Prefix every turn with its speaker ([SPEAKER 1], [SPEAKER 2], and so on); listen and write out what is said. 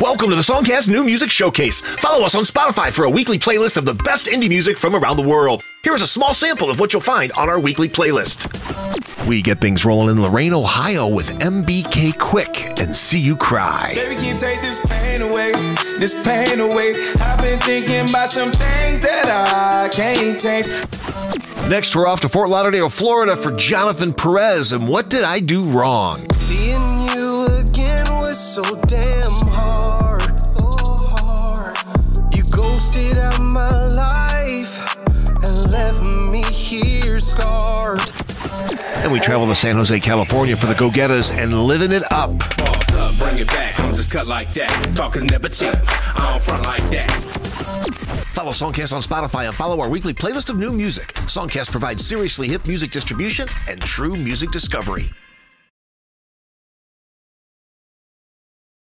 [SPEAKER 1] Welcome to the Songcast New Music Showcase. Follow us on Spotify for a weekly playlist of the best indie music from around the world. Here is a small sample of what you'll find on our weekly playlist. We get things rolling in Lorain, Ohio with MBK Quick and See You Cry.
[SPEAKER 2] Baby, can you take this pain away? This pain away. I've been thinking about some things that I can't change.
[SPEAKER 1] Next, we're off to Fort Lauderdale, Florida for Jonathan Perez and What Did I Do Wrong?
[SPEAKER 2] Seeing And
[SPEAKER 1] we travel to San Jose, California for the Go Getters and Living It Up.
[SPEAKER 3] Up, bring it back. I'm just cut like that. Talk is never cheap. I don't front like that.
[SPEAKER 1] Follow Songcast on Spotify and follow our weekly playlist of new music. Songcast provides seriously hip music distribution and true music discovery.